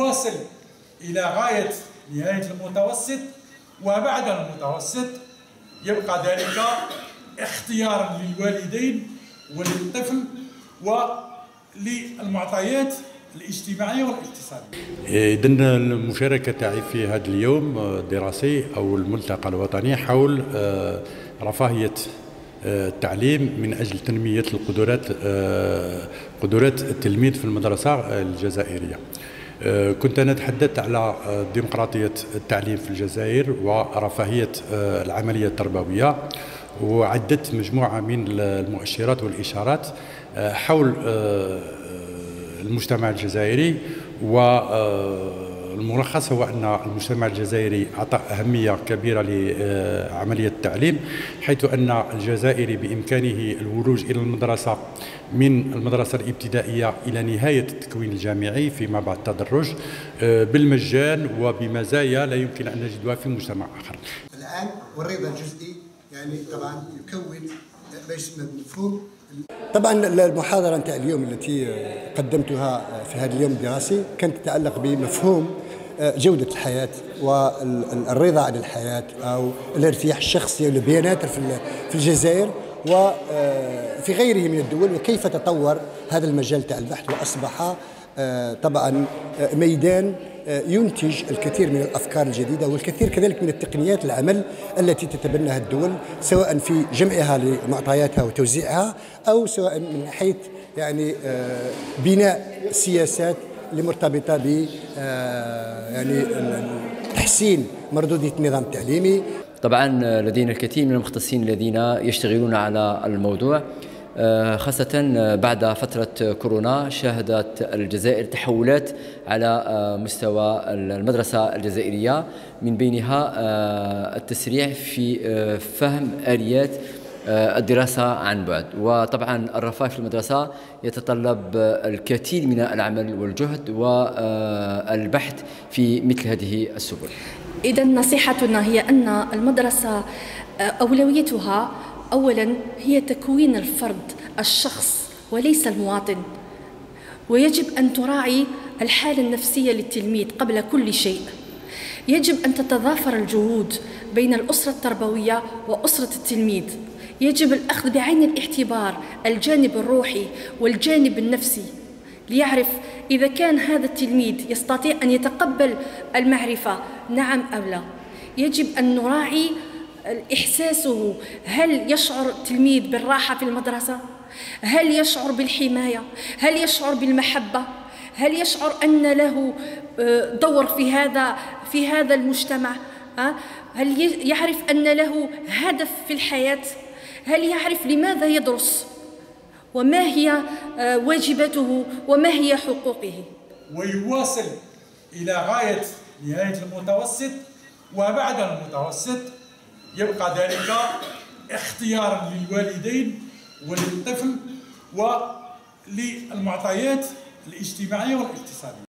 ويواصل إلى غاية نهاية المتوسط وبعد المتوسط يبقى ذلك اختيارا للوالدين وللطفل وللمعطيات الاجتماعية والاقتصادية. إذن المشاركة تاعي في هذا اليوم الدراسي أو الملتقى الوطني حول آه، رفاهية آه، التعليم من أجل تنمية القدرات آه، قدرات التلميذ في المدرسة الجزائرية. كنت أنا تحدثت على ديمقراطية التعليم في الجزائر ورفاهية العملية التربوية وعدت مجموعة من المؤشرات والإشارات حول المجتمع الجزائري والملخص هو أن المجتمع الجزائري أعطى أهمية كبيرة لعملية التعليم حيث أن الجزائري بإمكانه الولوج إلى المدرسة من المدرسة الابتدائية إلى نهاية التكوين الجامعي فيما بعد التدرج بالمجان وبمزايا لا يمكن أن نجدها في مجتمع آخر. الآن والرضا الجزئي يعني طبعا يكون ما يسمى مفهوم. طبعا المحاضرة نتاع اليوم التي قدمتها في هذا اليوم الدراسي كانت تتعلق بمفهوم آه، جودة الحياة والرضا عن الحياة أو الارتياح الشخصي والبيانات في الجزائر وفي آه، غيره من الدول وكيف تطور هذا المجال تاع البحث وأصبح آه، طبعا ميدان آه، ينتج الكثير من الأفكار الجديدة والكثير كذلك من التقنيات العمل التي تتبناها الدول سواء في جمعها لمعطياتها وتوزيعها أو سواء من حيث يعني بناء سياسات المرتبطه ب آه، يعني تحسين مردوديه النظام التعليمي. طبعا لدينا الكثير من المختصين الذين يشتغلون على الموضوع. آه، خاصة بعد فترة كورونا شهدت الجزائر تحولات على آه، مستوى المدرسة الجزائرية من بينها آه، التسريع في فهم آليات الدراسة عن بعد. وطبعا الرفاه في المدرسة يتطلب الكثير من العمل والجهد والبحث في مثل هذه السبل. إذا نصيحتنا هي أن المدرسة أولويتها اولا هي تكوين الفرد الشخص وليس المواطن. ويجب أن تراعي الحالة النفسية للتلميذ قبل كل شيء. يجب أن تتضافر الجهود بين الأسرة التربوية وأسرة التلميذ يجب الأخذ بعين الاعتبار الجانب الروحي والجانب النفسي ليعرف إذا كان هذا التلميذ يستطيع أن يتقبل المعرفة نعم أو لا يجب أن نراعي إحساسه هل يشعر التلميذ بالراحة في المدرسة؟ هل يشعر بالحماية؟ هل يشعر بالمحبة؟ هل يشعر أن له آه، دور في هذا في هذا المجتمع؟ هل يعرف أن له هدف في الحياة؟ هل يعرف لماذا يدرس؟ وما هي آه، واجباته وما هي حقوقه؟ ويواصل إلى غاية نهاية المتوسط وبعد المتوسط يبقى ذلك اختيارا للوالدين وللطفل وللمعطيات الاجتماعية والاقتصادية